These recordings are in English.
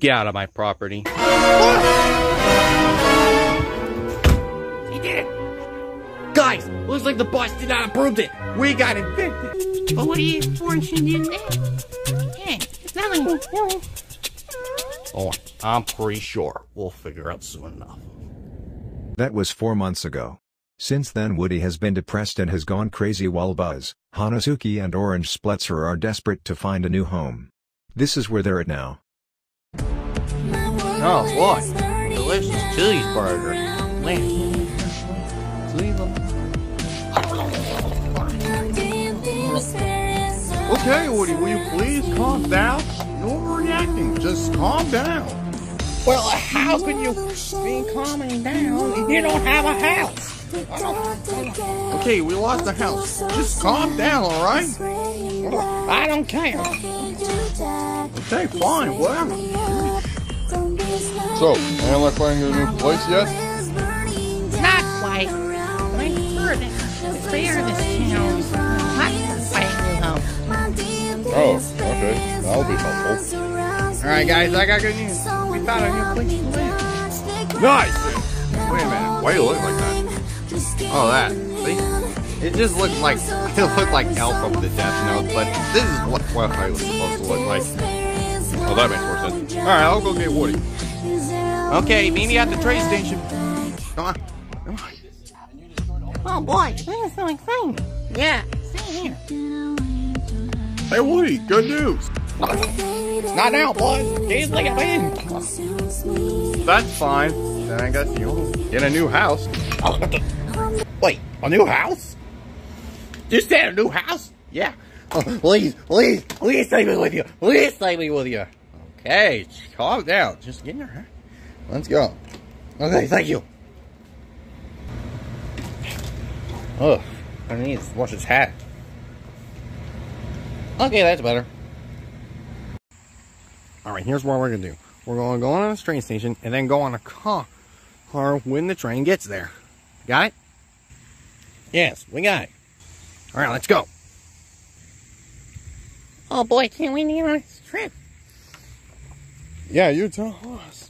Get out of my property. He did it! Guys, looks like the boss did not approve it. We got evicted. But what are you fortune in there? Hey, it's nothing. nothing. Oh, I'm pretty sure we'll figure out soon enough. That was four months ago. Since then Woody has been depressed and has gone crazy while Buzz, Hanazuki and Orange Spletzer are desperate to find a new home. This is where they're at now. Oh boy, delicious cheeseburger. Man, leave them. Okay, Woody, will you please calm down? No overreacting. Just calm down. Well, how can you be calming down if you don't have a house? Okay, we lost the house. Just calm down, all right? I don't care. Okay, fine, whatever. So, anyone like finding a new place yet? Not quite. I heard it. The clear this town. By a new home. Oh, okay. That'll be helpful. All right, guys, I got good news. We found a new place to live. Nice! Wait a minute, why do you look like that? Oh, that. See? It just looks like it looked like L from the Death Note, but this is what what I was supposed to look like. Oh, that makes more sense. Alright, I'll go get Woody. Okay, meet me at the train station. Come on. Come on. Oh boy, this is so exciting. Yeah, same here. Hey, Woody, good news. Not now, boys. Days like a win. That's fine. Then I guess you'll get a new house. Wait, a new house? You said a new house? Yeah. Oh, please, please, please take me with you. Please take me with you. Okay, calm down. Just get in your hair. Let's go. Okay, thank you. Ugh, I need to wash his hat. Okay, that's better. Alright, here's what we're gonna do. We're gonna go on a train station and then go on a car when the train gets there. Got it? Yes, we got it. Alright, let's go. Oh boy, can't wait to get on this trip. Yeah, you tell us.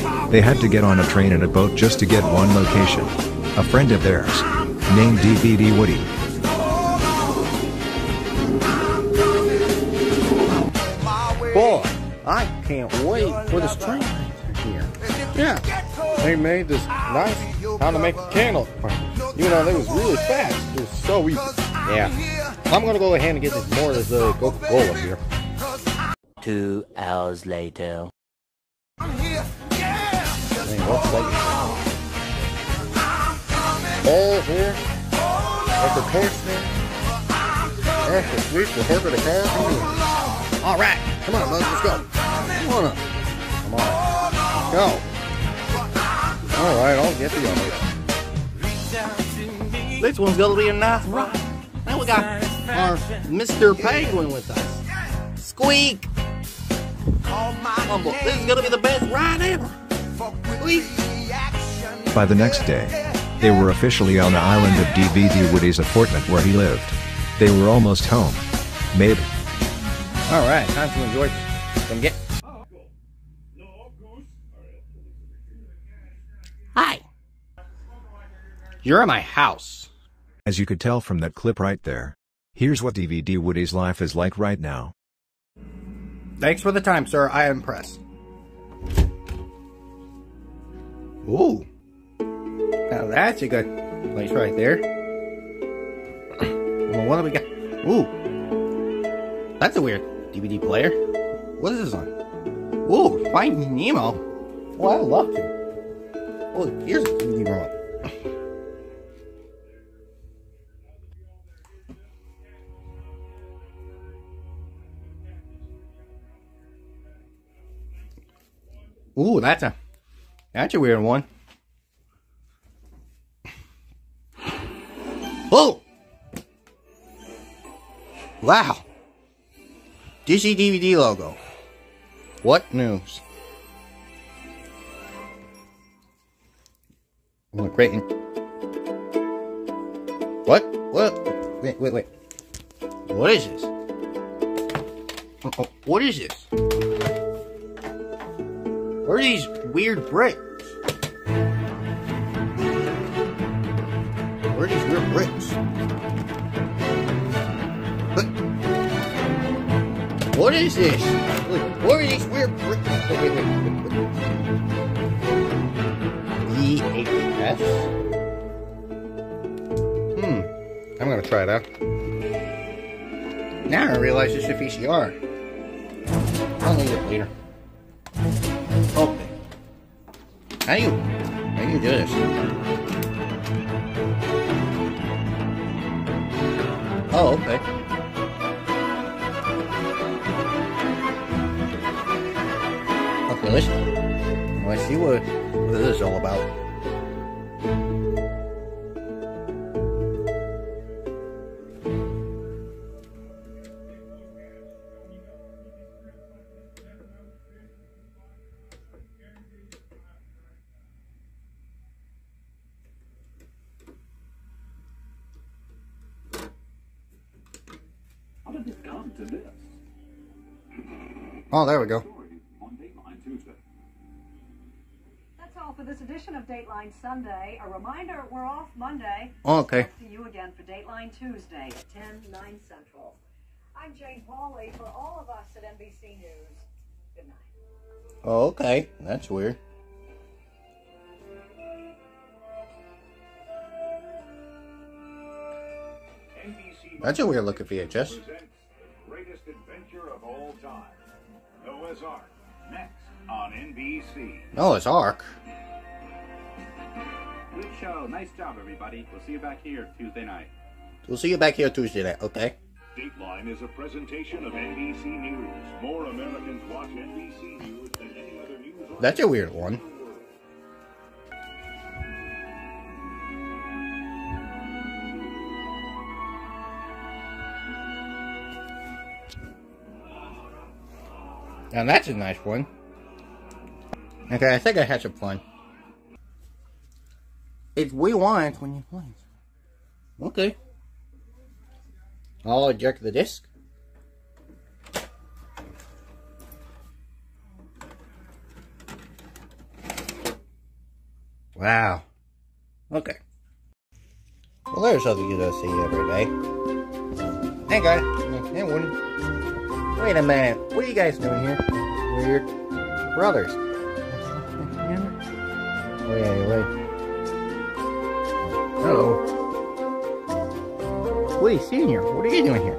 they had to get on a train and a boat just to get one location. A friend of theirs, named DVD Woody, Boy, I can't wait for this train ride here. Yeah. They made this nice how to make a candle. Even though it was really fast. It was so easy. Yeah. I'm gonna go ahead and get this more of this uh, Coca-Cola here. Two hours later. Man, what's that? All here. At the coast there. That's the sweet the hook of the car. All right, come on, Buzz, let's go. Come on, up. come on, let's go. All right, I'll get the other. This one's gonna be a nice ride. Now we got our Mr. Penguin with us. Squeak. Humble. This is gonna be the best ride ever. Squeak. By the next day, they were officially on the island of DVD Woody's apartment where he lived. They were almost home. Maybe. All right, time to enjoy. Come get. Hi. You're at my house. As you could tell from that clip right there. Here's what DVD Woody's life is like right now. Thanks for the time, sir. I am impressed. Ooh. Now that's a good place right there. Well, what do we got? Ooh. That's a weird DVD player. What is this on? Ooh, Finding Nemo. Oh, I'd love to. Oh, here's a DVD remote. Ooh, that's a That's a weird one. Oh! Wow. Disney DVD logo. What news? Oh, Look, Creighton. What? What? Wait, wait, wait. What is this? Oh, oh, What is this? What are these weird bricks? What are these weird bricks? What? Is this? What are these weird bricks? Wait, wait? Hmm. I'm gonna try it out. Now I realize it's a VCR. I'll need it later. How do you how do you do this? Oh, okay. Okay. Let's see what, what this is all about. To this? Oh, there we go. On Dateline Tuesday. That's all for this edition of Dateline Sunday. A reminder, we're off Monday. Oh, okay. See you again for Dateline Tuesday at 10, 9 Central. I'm Jane Pauley for all of us at NBC News. Good night. Oh, okay. That's weird. That's a weird look at VHS. Noah's Ark. Next on NBC. It's Ark. Good show. Nice job, everybody. We'll see you back here Tuesday night. We'll see you back here Tuesday night, okay? Dateline is a presentation of NBC News. More Americans watch NBC News than any other news That's a weird one. Now that's a nice one. Okay, I think I had some fun. It's rewind when you play. Okay. I'll eject the disc. Wow. Okay. Well, there's something you don't see every day. Hey, guys. Hey, Woody. Wait a minute. What are you guys doing here? Weird brothers. Oh, yeah, you're right. Hello. Woody Senior, what are you doing here?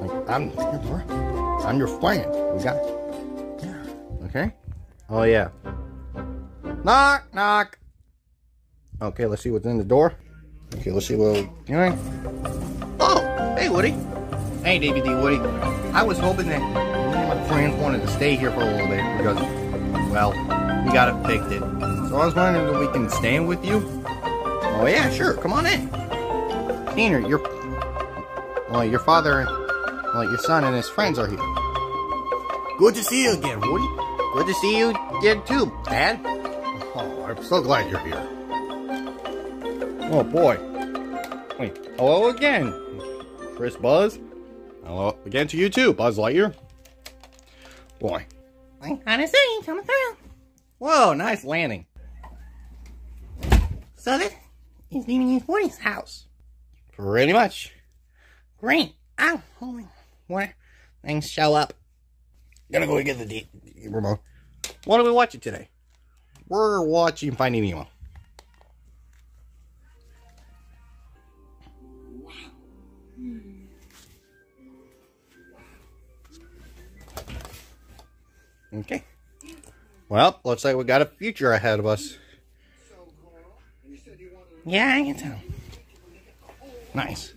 Like, I'm here. I'm your friend. We got. Yeah. Okay. Oh yeah. Knock, knock. Okay, let's see what's in the door. Okay, let's see what we're doing. Oh, hey, Woody. Hey, DVD Woody. I was hoping that me and my friends wanted to stay here for a little bit because, well, we got it fixed it. So I was wondering if we can stay with you. Oh yeah, sure. Come on in. Tanner, your, well, your father, well, your son and his friends are here. Good to see you again, Woody. Good to see you again too, Dad. Oh, I'm so glad you're here. Oh boy. Wait, hello again, Chris Buzz. Hello again to you too, Buzz Lightyear. Boy. I gotta say, coming through. Whoa, nice landing. So this is DVD's Woody's house. Pretty much. Great. Oh, holy. What? Things show up. Gonna go get the D remote. What are we watching today? We're watching Finding Nemo. Okay. Well, looks like we got a future ahead of us. Yeah, I can tell. Nice.